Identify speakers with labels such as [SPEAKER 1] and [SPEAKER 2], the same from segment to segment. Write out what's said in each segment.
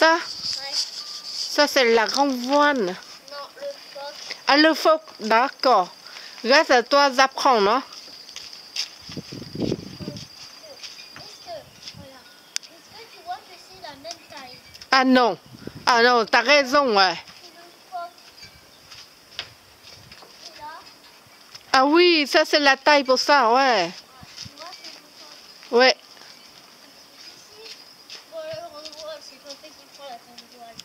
[SPEAKER 1] Ça,
[SPEAKER 2] Ouais.
[SPEAKER 1] ça c'est la ramvoine.
[SPEAKER 2] Non, le phoque.
[SPEAKER 1] Ah, le phoque, d'accord. C'est à toi d'apprendre, hein. Ah non. Ah non, t'as raison, ouais. Ah oui, ça c'est la taille pour ça, ouais. Ouais.
[SPEAKER 2] Ici, bon, le renvoi, c'est pas fait qu'il prend la voile.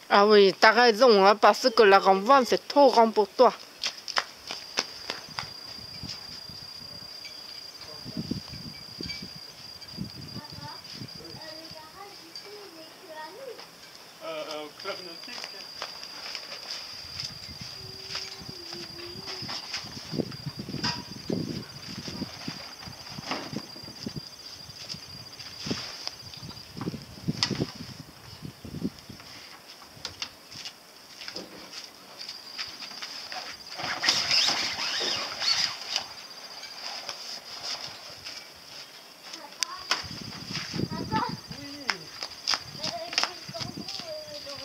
[SPEAKER 1] Ah oui, t'as raison, hein, parce que la ramvoine, c'est trop grand pour toi.
[SPEAKER 2] Papa, euh, le garage ici, il est que à nous.
[SPEAKER 3] Euh, au club nautique.
[SPEAKER 2] Papa,
[SPEAKER 3] Oui,
[SPEAKER 2] euh, j'ai le tampon euh, dans,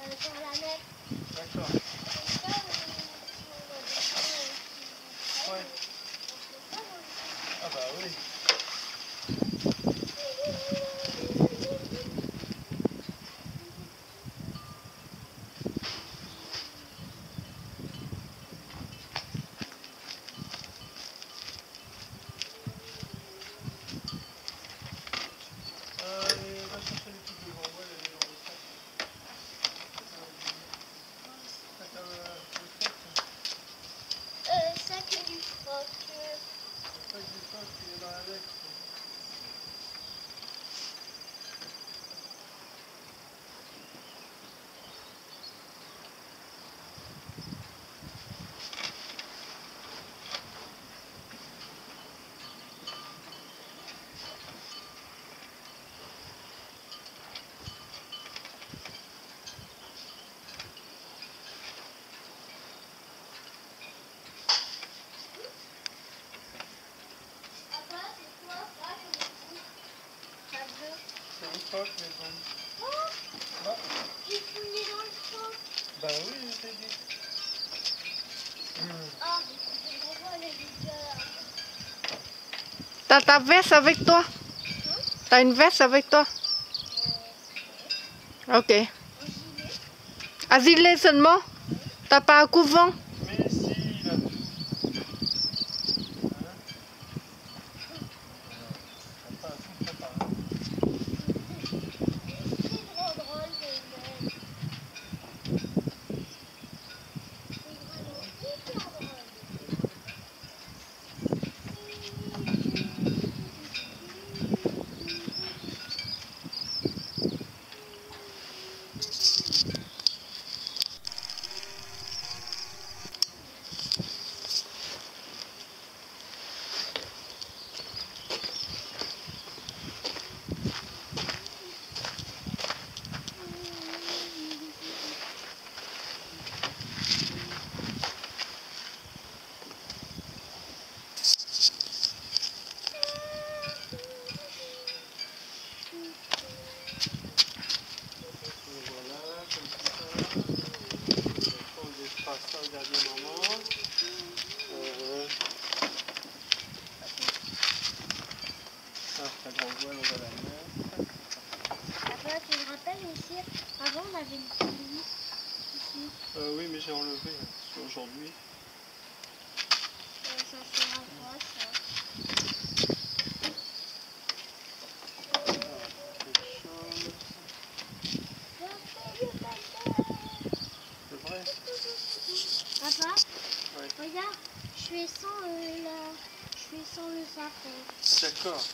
[SPEAKER 2] euh, dans la lettre.
[SPEAKER 3] d'accord.
[SPEAKER 2] Comme ça, euh, si on a des gens, euh, qui
[SPEAKER 3] Ouais.
[SPEAKER 2] on peut pas dans le-
[SPEAKER 3] Thank you. Mais bon.
[SPEAKER 2] Oh,
[SPEAKER 3] Bah,
[SPEAKER 2] j'ai fouillé dans le froc.
[SPEAKER 3] bah oui, je t'ai dit. Hmm.
[SPEAKER 2] Ah, les.
[SPEAKER 1] T'as ta veste avec toi? T'as une veste avec toi? Ok.
[SPEAKER 2] Gilet.
[SPEAKER 1] Un gilet seulement? T'as pas un couvent
[SPEAKER 3] Mais si, là. Hein T'as pas tout préparé.
[SPEAKER 2] C'est trop drôle, les mecs. C'est vraiment hyper drôle.
[SPEAKER 3] Et voilà, comme ça. On défera ça au dernier moment. Euh... Ça, ça grand voile, on va la mettre.
[SPEAKER 2] Papa, tu me rappelles aussi, avant on avait une petite ici.
[SPEAKER 3] Euh, oui, mais j'ai enlevé hein, parce qu'aujourd'hui.
[SPEAKER 2] Euh, ça c'est un quoi ça regarde, je fais sans euh, la... Je fais sans le safran.
[SPEAKER 3] D'accord.